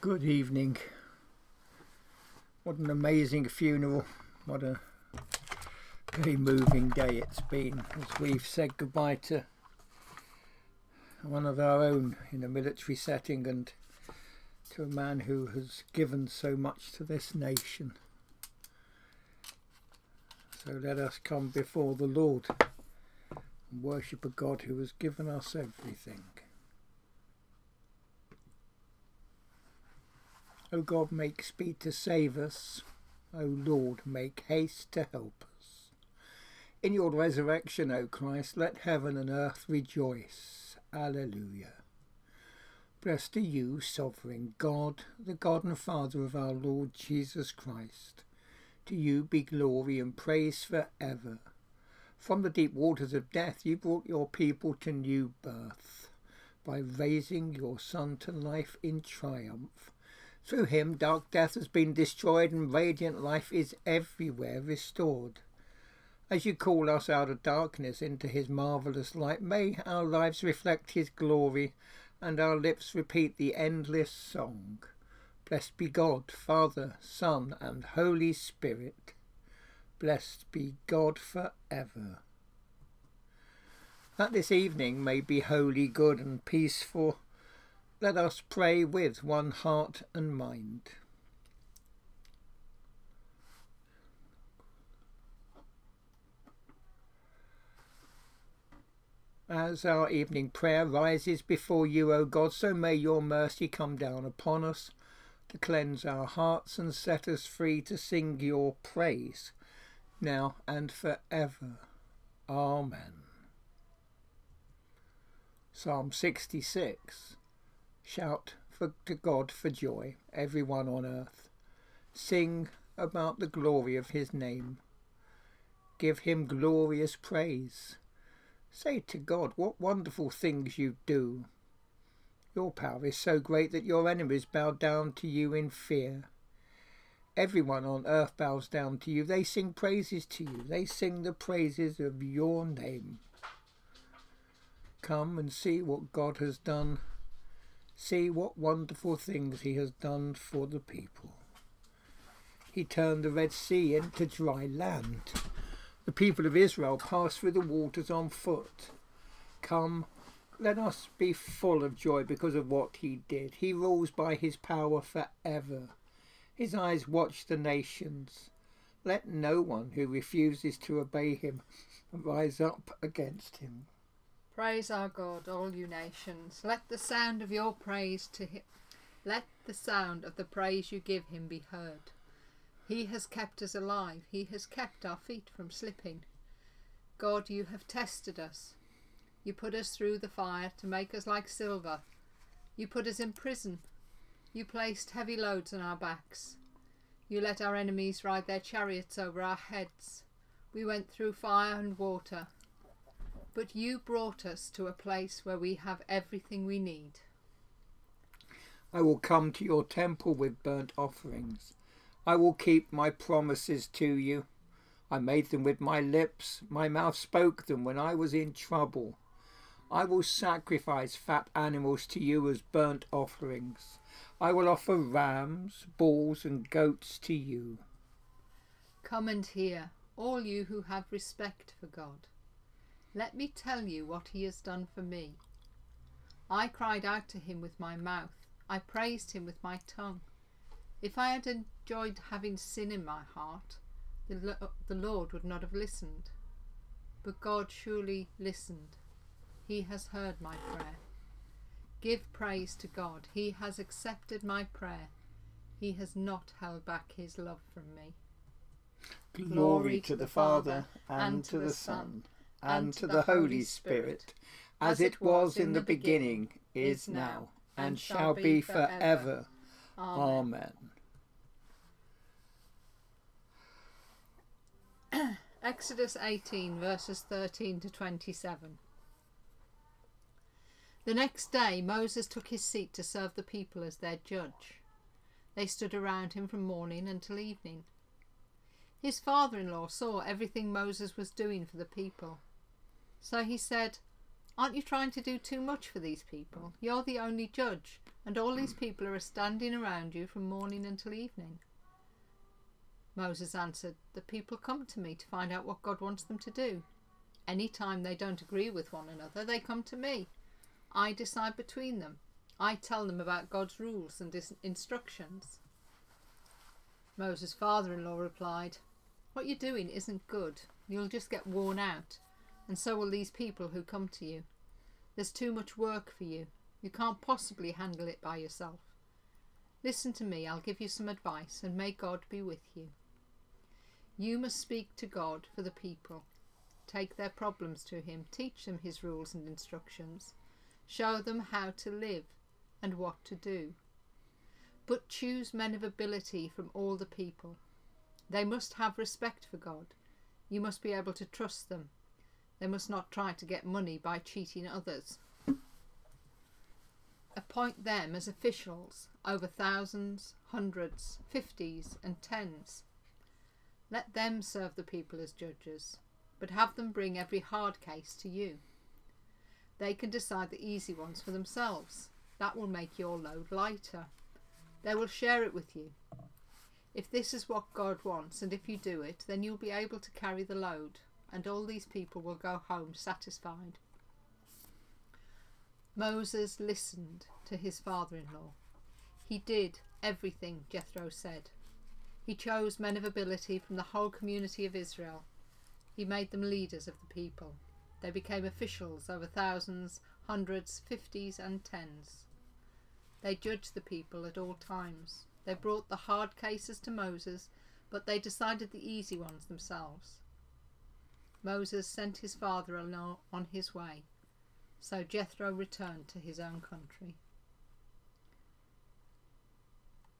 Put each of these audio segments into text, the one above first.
Good evening. What an amazing funeral. What a very moving day it's been as we've said goodbye to one of our own in a military setting and to a man who has given so much to this nation. So let us come before the Lord and worship a God who has given us everything. O God, make speed to save us. O Lord, make haste to help us. In your resurrection, O Christ, let heaven and earth rejoice. Alleluia. Blessed are you, sovereign God, the God and Father of our Lord Jesus Christ. To you be glory and praise for ever. From the deep waters of death you brought your people to new birth by raising your Son to life in triumph through him, dark death has been destroyed and radiant life is everywhere restored. As you call us out of darkness into his marvellous light, may our lives reflect his glory and our lips repeat the endless song. Blessed be God, Father, Son, and Holy Spirit. Blessed be God for ever. That this evening may be holy, good, and peaceful let us pray with one heart and mind. As our evening prayer rises before you, O God, so may your mercy come down upon us to cleanse our hearts and set us free to sing your praise now and forever. Amen. Psalm 66 Shout for, to God for joy, everyone on earth. Sing about the glory of his name. Give him glorious praise. Say to God, what wonderful things you do. Your power is so great that your enemies bow down to you in fear. Everyone on earth bows down to you. They sing praises to you. They sing the praises of your name. Come and see what God has done See what wonderful things he has done for the people. He turned the Red Sea into dry land. The people of Israel passed through the waters on foot. Come, let us be full of joy because of what he did. He rules by his power forever. His eyes watch the nations. Let no one who refuses to obey him rise up against him. Praise our God, all you nations. Let the sound of your praise to him let the sound of the praise you give him be heard. He has kept us alive. He has kept our feet from slipping. God, you have tested us. You put us through the fire to make us like silver. You put us in prison. You placed heavy loads on our backs. You let our enemies ride their chariots over our heads. We went through fire and water but you brought us to a place where we have everything we need. I will come to your temple with burnt offerings. I will keep my promises to you. I made them with my lips, my mouth spoke them when I was in trouble. I will sacrifice fat animals to you as burnt offerings. I will offer rams, bulls, and goats to you. Come and hear, all you who have respect for God. Let me tell you what he has done for me. I cried out to him with my mouth. I praised him with my tongue. If I had enjoyed having sin in my heart, the, the Lord would not have listened. But God surely listened. He has heard my prayer. Give praise to God. He has accepted my prayer. He has not held back his love from me. Glory, Glory to the Father and to the Son and to the Holy Spirit, as it was in the beginning, is now, and shall be for ever. Amen. Exodus 18, verses 13 to 27. The next day Moses took his seat to serve the people as their judge. They stood around him from morning until evening. His father in law saw everything Moses was doing for the people. So he said, Aren't you trying to do too much for these people? You're the only judge, And all these people are standing around you from morning until evening. Moses answered, The people come to me to find out what God wants them to do. Any time they don't agree with one another, they come to me. I decide between them. I tell them about God's rules and instructions. Moses' father in law replied, What you're doing isn't good. You'll just get worn out, and so will these people who come to you. There's too much work for you. You can't possibly handle it by yourself. Listen to me, I'll give you some advice, and may God be with you. You must speak to God for the people. Take their problems to Him, teach them His rules and instructions, show them how to live and what to do. But choose men of ability from all the people. They must have respect for God. You must be able to trust them. They must not try to get money by cheating others. Appoint them as officials over thousands, hundreds, fifties, and tens. Let them serve the people as judges, but have them bring every hard case to you. They can decide the easy ones for themselves. That will make your load lighter. They will share it with you. If this is what God wants, and if you do it, then you'll be able to carry the load, and all these people will go home satisfied. Moses listened to his father in law. He did everything Jethro said. He chose men of ability from the whole community of Israel. He made them leaders of the people. They became officials over thousands, hundreds, fifties, and tens. They judged the people at all times. They brought the hard cases to Moses, but they decided the easy ones themselves. Moses sent his father on his way. So Jethro returned to his own country.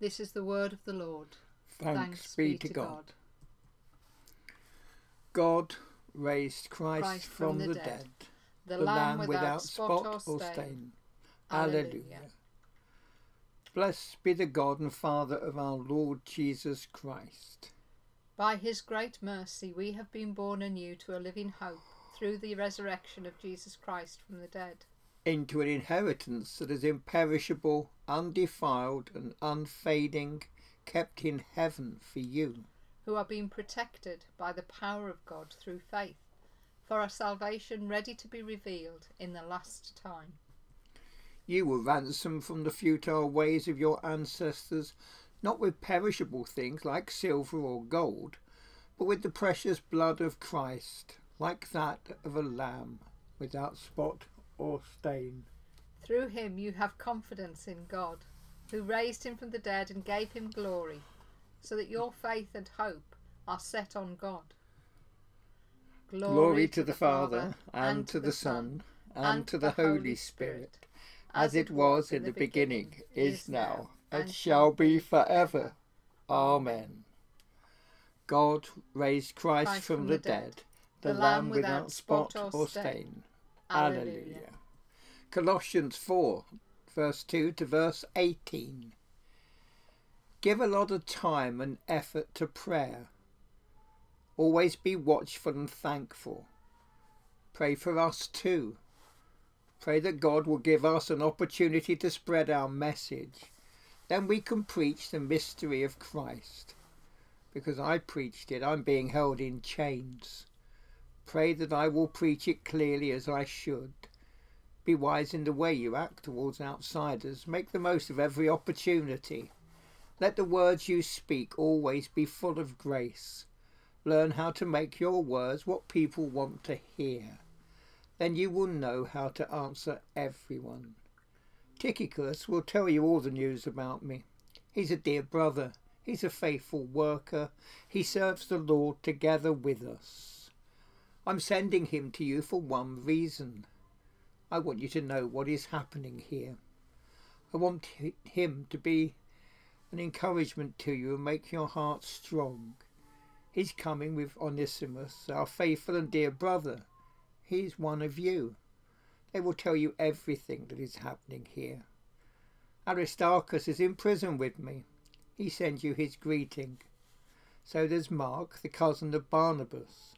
This is the word of the Lord. Thanks, be to God. God raised Christ, Christ from, the, dead, The, the Lamb, Lamb without, spot or stain. Alleluia. Blessed be the God and Father of our Lord Jesus Christ. By his great mercy we have been born anew to a living hope through the resurrection of Jesus Christ from the dead. into an inheritance that is imperishable, undefiled, and unfading, kept in heaven for you, who are being protected by the power of God through faith, for a salvation ready to be revealed in the last time. You were ransomed from the futile ways of your ancestors, not with perishable things like silver or gold, but with the precious blood of Christ, like that of a lamb, without spot or stain. Through him you have confidence in God, who raised him from the dead and gave him glory, so that your faith and hope are set on God. Glory, to the Father, and to the Son, and to the Holy Spirit, as it was in the beginning, is now, and shall be forever. Amen. God raised Christ from the dead, the Lamb without spot or stain. Alleluia. Colossians 4, verse 2 to verse 18. Give a lot of time and effort to prayer. Always be watchful and thankful. Pray for us too. Pray that God will give us an opportunity to spread our message. Then we can preach the mystery of Christ. Because I preached it, I'm being held in chains. Pray that I will preach it clearly as I should. Be wise in the way you act towards outsiders. Make the most of every opportunity. Let the words you speak always be full of grace. Learn how to make your words what people want to hear. Then you will know how to answer everyone. Tychicus will tell you all the news about me. He's a dear brother. He's a faithful worker. He serves the Lord together with us. I'm sending him to you for one reason. I want you to know what is happening here. I want him to be an encouragement to you and make your heart strong. He's coming with Onesimus, our faithful and dear brother. He's one of you. They will tell you everything that is happening here. Aristarchus is in prison with me. He sends you his greeting. So does Mark, the cousin of Barnabas.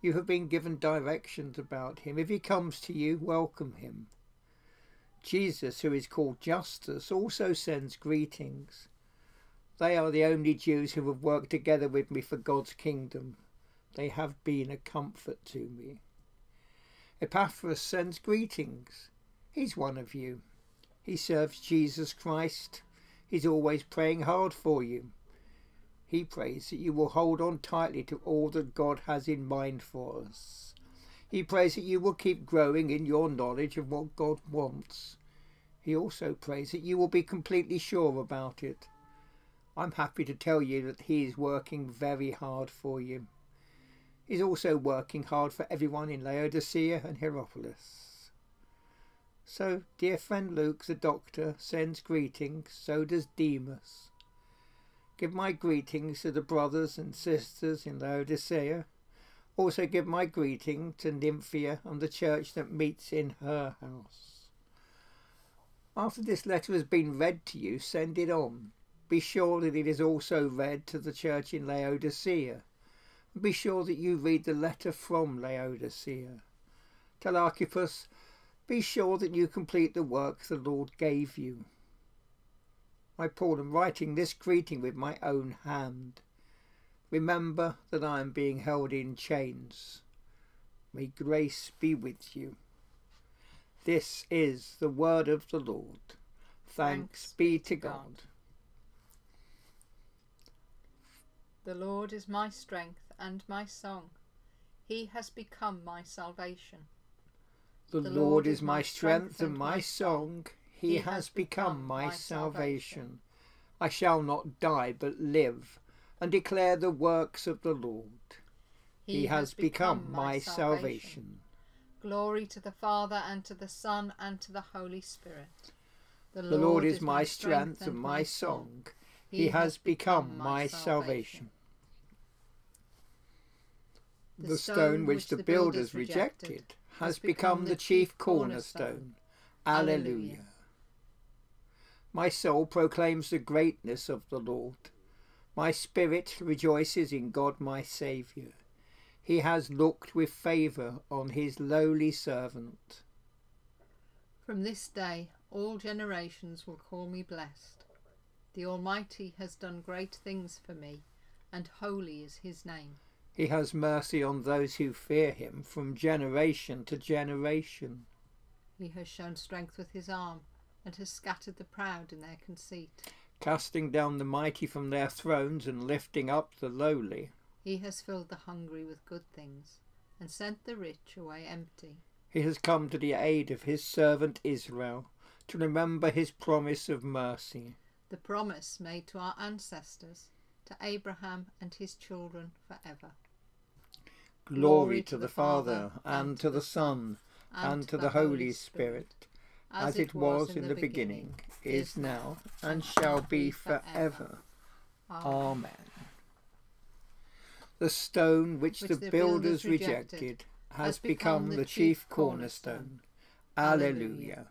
You have been given directions about him. If he comes to you, welcome him. Jesus, who is called Justus, also sends greetings. They are the only Jews who have worked together with me for God's kingdom. They have been a comfort to me. Epaphras sends greetings. He's one of you. He serves Jesus Christ. He's always praying hard for you. He prays that you will hold on tightly to all that God has in mind for us. He prays that you will keep growing in your knowledge of what God wants. He also prays that you will be completely sure about it. I'm happy to tell you that he is working very hard for you. He's also working hard for everyone in Laodicea and Hierapolis. So, dear friend Luke, the doctor, sends greetings, so does Demas. Give my greetings to the brothers and sisters in Laodicea. Also give my greeting to Nympha and the church that meets in her house. After this letter has been read to you, send it on. Be sure that it is also read to the church in Laodicea. Be sure that you read the letter from Laodicea. Tell Archippus, be sure that you complete the work the Lord gave you. I, Paul, am writing this greeting with my own hand. Remember that I am being held in chains. May grace be with you. This is the word of the Lord. Thanks, Thanks be to God. God. The Lord is my strength and my song. He has become my salvation. The, the Lord, Lord is my strength and my song. He, has become my salvation. I shall not die but live and declare the works of the Lord. He, has become my salvation. Glory to the Father and to the Son and to the Holy Spirit. The Lord, the Lord is my strength and my song. He has become my salvation. The stone which the builders rejected has become the chief cornerstone. Alleluia. My soul proclaims the greatness of the Lord. My spirit rejoices in God my Saviour. He has looked with favour on his lowly servant. From this day all generations will call me blessed. The Almighty has done great things for me, and holy is his name. He has mercy on those who fear him from generation to generation. He has shown strength with his arm and has scattered the proud in their conceit. Casting down the mighty from their thrones and lifting up the lowly. He has filled the hungry with good things and sent the rich away empty. He has come to the aid of his servant Israel to remember his promise of mercy. The promise made to our ancestors, to Abraham and his children forever. Glory, to, the Father, and to the Son, and, to the Holy Spirit. Spirit as it was in the beginning, is now, and shall be forever. Amen. The stone which the builders rejected has become the chief cornerstone. Alleluia.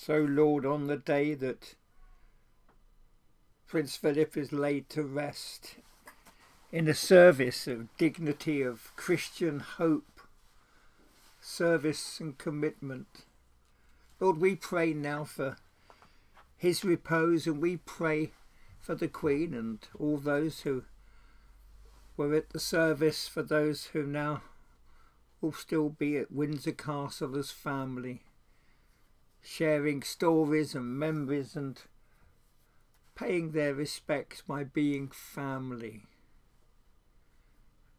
So, Lord, on the day that Prince Philip is laid to rest in the service of dignity of Christian hope, service and commitment. Lord, we pray now for his repose and we pray for the Queen and all those who were at the service, for those who now will still be at Windsor Castle as family, sharing stories and memories and paying their respects by being family.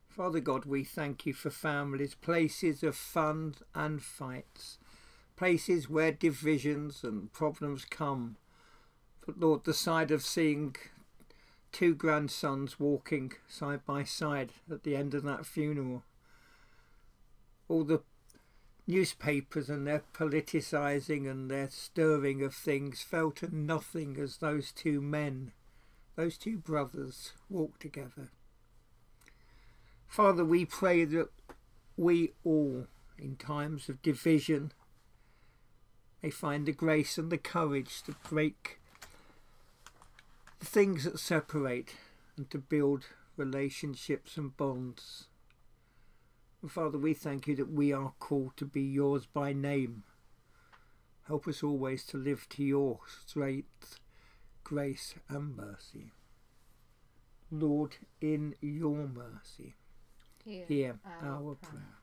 Father God, we thank you for families, places of fun and fights, places where divisions and problems come. But Lord, the sight of seeing two grandsons walking side by side at the end of that funeral, all the newspapers and their politicising and their stirring of things fell to nothing as those two men, those two brothers, walked together. Father, we pray that we all, in times of division, may find the grace and the courage to break the things that separate and to build relationships and bonds. And Father, we thank you that we are called to be yours by name. Help us always to live to your strength, grace, and mercy. Lord, in your mercy, Hear, hear our our prayer. prayer.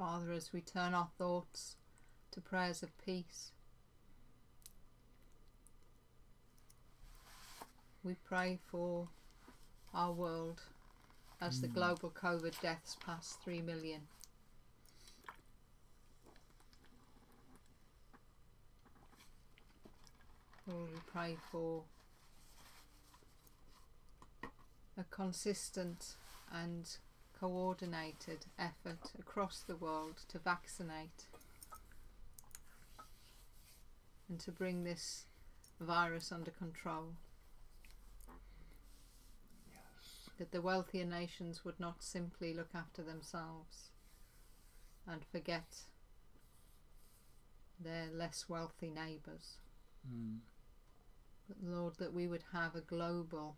Father, as we turn our thoughts to prayers of peace, we pray for our world as the mm. global COVID deaths pass 3 million. Lord, we pray for a consistent and coordinated effort across the world to vaccinate and to bring this virus under control. That the wealthier nations would not simply look after themselves and forget their less wealthy neighbours. Mm. But Lord, that we would have a global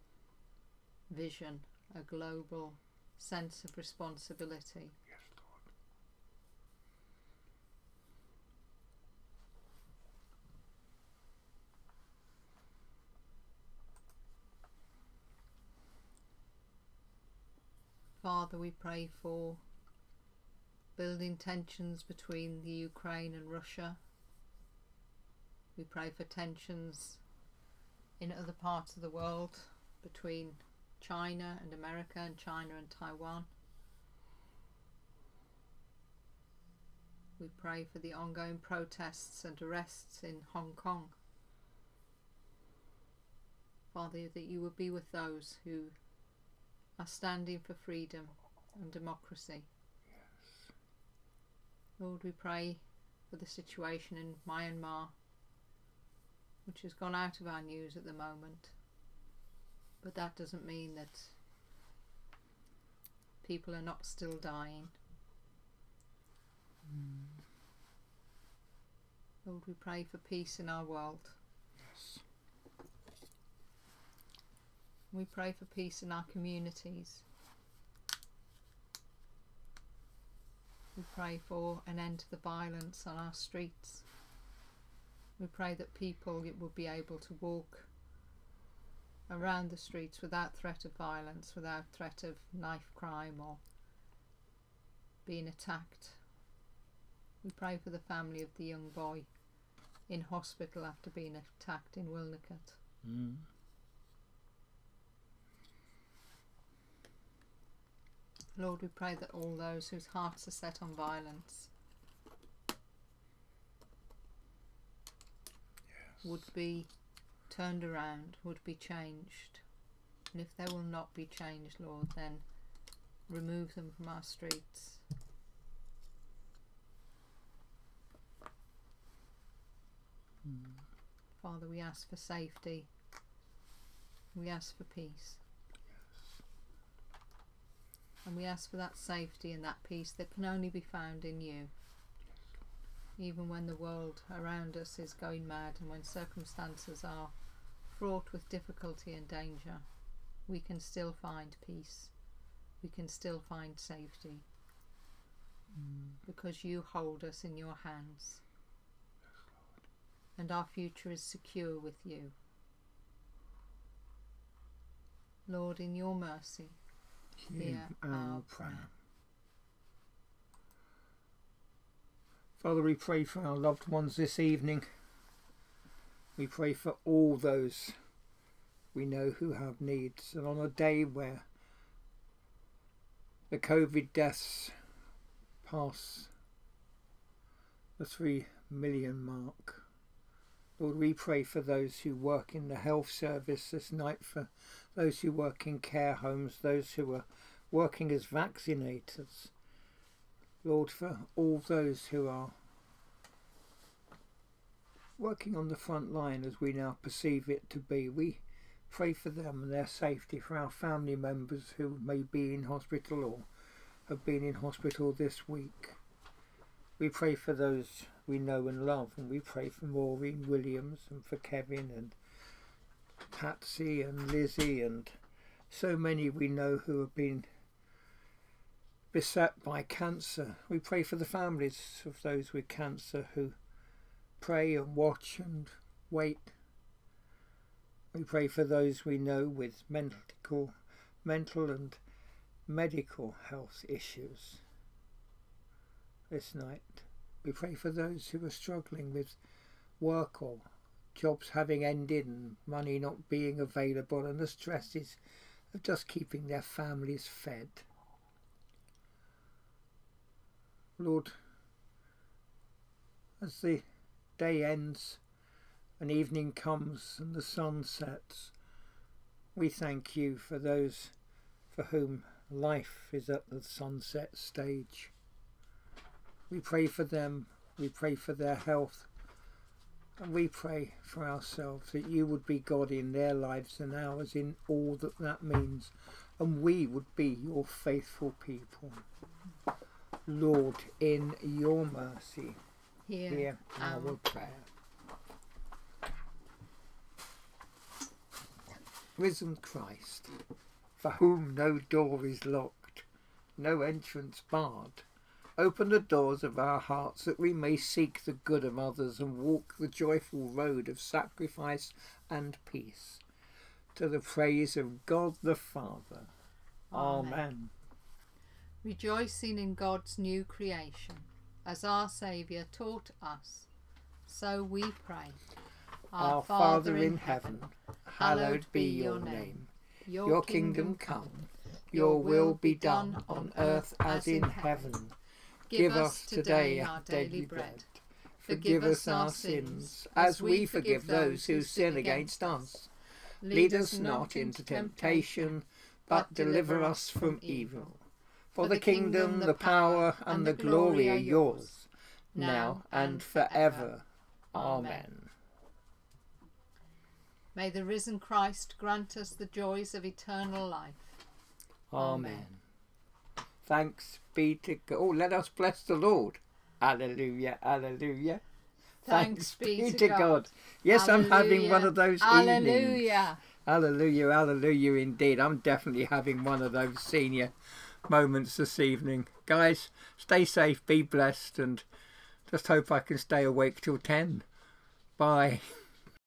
vision, a global sense of responsibility. Yes, Lord. Father, we pray for building tensions between the Ukraine and Russia. We pray for tensions in other parts of the world between China and America and China and Taiwan. We pray for the ongoing protests and arrests in Hong Kong. Father, that you would be with those who are standing for freedom and democracy. Yes. Lord, we pray for the situation in Myanmar, which has gone out of our news at the moment. But that doesn't mean that people are not still dying. Hmm. Lord, we pray for peace in our world. Yes. We pray for peace in our communities. We pray for an end to the violence on our streets. We pray that people will be able to walk around the streets without threat of violence, without threat of knife crime or being attacked. We pray for the family of the young boy in hospital after being attacked in Wilnecote. Mm. Lord, we pray that all those whose hearts are set on violence would be turned around, would be changed. And if they will not be changed, Lord, then remove them from our streets. Father, we ask for safety. We ask for peace. And we ask for that safety and that peace that can only be found in you. Even when the world around us is going mad and when circumstances are fraught with difficulty and danger, we can still find peace. We can still find safety. Mm. Because you hold us in your hands. And our future is secure with you. Lord, in your mercy, Hear our prayer. prayer. Father, we pray for our loved ones this evening. We pray for all those we know who have needs. And on a day where the COVID deaths pass the three million mark, Lord, we pray for those who work in the health service this night, for those who work in care homes, those who are working as vaccinators. Lord, for all those who are working on the front line as we now perceive it to be, we Pray for them and their safety, for our family members who may be in hospital or have been in hospital this week. We pray for those we know and love, and we pray for Maureen Williams and for Kevin and Patsy and Lizzie and so many we know who have been beset by cancer. We pray for the families of those with cancer who pray and watch and wait. We pray for those we know with mental, mental and medical health issues this night. We pray for those who are struggling with work or jobs having ended and money not being available and the stresses of just keeping their families fed. Lord, as the day ends and evening comes and the sun sets, we thank you for those for whom life is at the sunset stage. We pray for them, we pray for their health, and we pray for ourselves that you would be God in their lives and ours in all that that means, and we would be your faithful people. Lord, in your mercy, Hear, hear our um, our prayer. Risen Christ, for whom no door is locked, no entrance barred, open the doors of our hearts that we may seek the good of others and walk the joyful road of sacrifice and peace, to the praise of God the Father. Amen. Amen. rejoicing in God's new creation, as our Saviour taught us. So we pray. Our Father in heaven, hallowed be your name. Your kingdom come, your will be done on earth as in heaven. Give us today our daily bread. Forgive us our sins, as we forgive those who sin against us. Lead us not into temptation, but deliver us from evil. For the kingdom, the power, and the glory are yours, now and forever. Amen. May the risen Christ grant us the joys of eternal life. Amen. Thanks be to God. Oh, let us bless the Lord. Alleluia, alleluia. Thanks be to God. Yes, I'm having one of those evenings. Alleluia, alleluia hallelujah indeed. I'm definitely having one of those senior moments this evening. Guys, stay safe, be blessed, and just hope I can stay awake till 10. Bye.